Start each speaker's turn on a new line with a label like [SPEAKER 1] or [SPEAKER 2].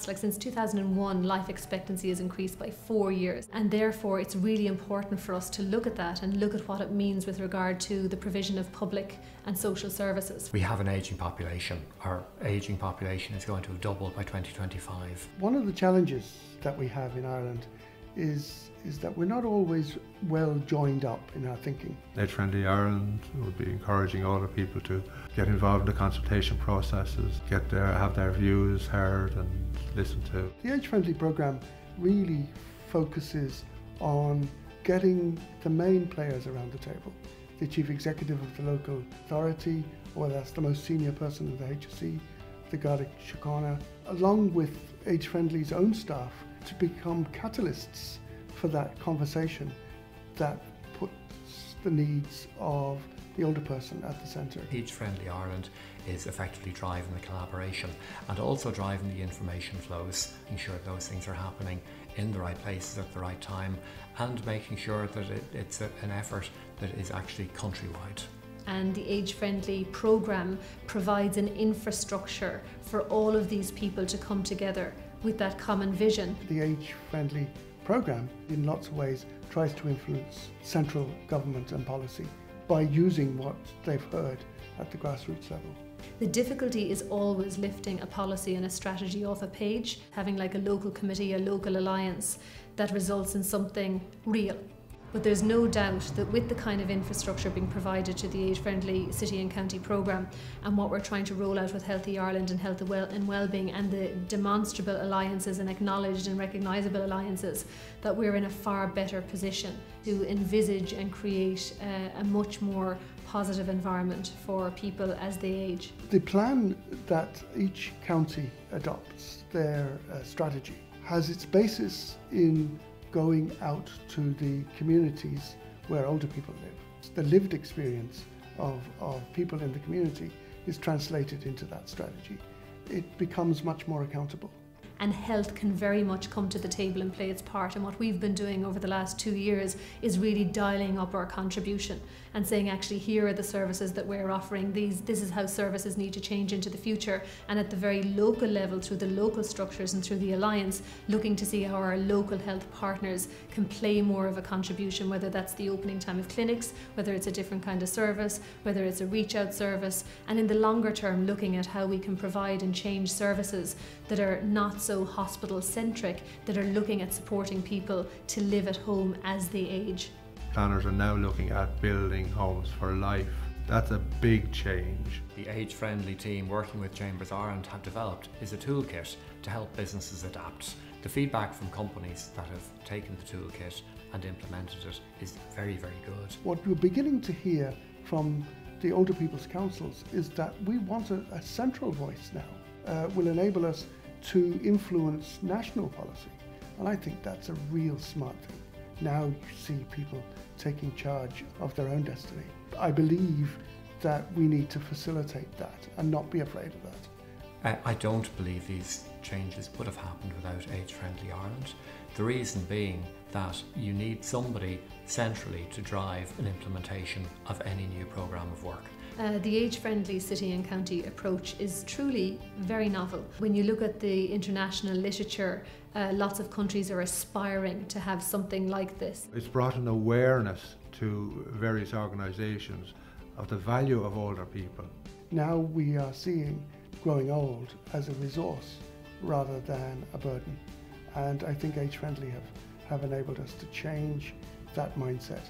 [SPEAKER 1] It's like since 2001, life expectancy has increased by four years, and therefore it's really important for us to look at that and look at what it means with regard to the provision of public and social services.
[SPEAKER 2] We have an ageing population. Our ageing population is going to double by 2025.
[SPEAKER 3] One of the challenges that we have in Ireland is is that we're not always well joined up in our thinking.
[SPEAKER 4] Age Friendly Ireland would be encouraging older people to get involved in the consultation processes, get their have their views heard and listened to.
[SPEAKER 3] The Age Friendly programme really focuses on getting the main players around the table. The chief executive of the local authority, or that's the most senior person of the HSE, the Garda Síochána, along with Age Friendly's own staff to become catalysts for that conversation that puts the needs of the older person at the centre.
[SPEAKER 2] Age Friendly Ireland is effectively driving the collaboration and also driving the information flows, ensuring those things are happening in the right places at the right time and making sure that it, it's a, an effort that is actually countrywide
[SPEAKER 1] and the age friendly programme provides an infrastructure for all of these people to come together with that common vision.
[SPEAKER 3] The age friendly programme, in lots of ways, tries to influence central government and policy by using what they've heard at the grassroots level.
[SPEAKER 1] The difficulty is always lifting a policy and a strategy off a page, having like a local committee, a local alliance that results in something real but there's no doubt that with the kind of infrastructure being provided to the age friendly city and county programme and what we're trying to roll out with Healthy Ireland and Health and Wellbeing and the demonstrable alliances and acknowledged and recognisable alliances, that we're in a far better position to envisage and create a, a much more positive environment for people as they age.
[SPEAKER 3] The plan that each county adopts, their uh, strategy, has its basis in going out to the communities where older people live. The lived experience of, of people in the community is translated into that strategy. It becomes much more accountable
[SPEAKER 1] and health can very much come to the table and play its part. And what we've been doing over the last two years is really dialing up our contribution and saying, actually, here are the services that we're offering. These, this is how services need to change into the future. And at the very local level, through the local structures and through the alliance, looking to see how our local health partners can play more of a contribution, whether that's the opening time of clinics, whether it's a different kind of service, whether it's a reach out service, and in the longer term, looking at how we can provide and change services that are not so so hospital centric that are looking at supporting people to live at home as they age.
[SPEAKER 4] Planners are now looking at building homes for life. That's a big change.
[SPEAKER 2] The age friendly team working with Chambers Ireland have developed is a toolkit to help businesses adapt. The feedback from companies that have taken the toolkit and implemented it is very, very good.
[SPEAKER 3] What we're beginning to hear from the older people's councils is that we want a, a central voice now. Uh, will enable us to influence national policy. And I think that's a real smart thing. Now you see people taking charge of their own destiny. I believe that we need to facilitate that and not be afraid of that.
[SPEAKER 2] I don't believe these changes would have happened without Age Friendly Ireland. The reason being that you need somebody centrally to drive an implementation of any new programme of work.
[SPEAKER 1] Uh, the age-friendly city and county approach is truly very novel. When you look at the international literature, uh, lots of countries are aspiring to have something like this.
[SPEAKER 4] It's brought an awareness to various organisations of the value of older people.
[SPEAKER 3] Now we are seeing growing old as a resource rather than a burden. And I think Age Friendly have, have enabled us to change that mindset.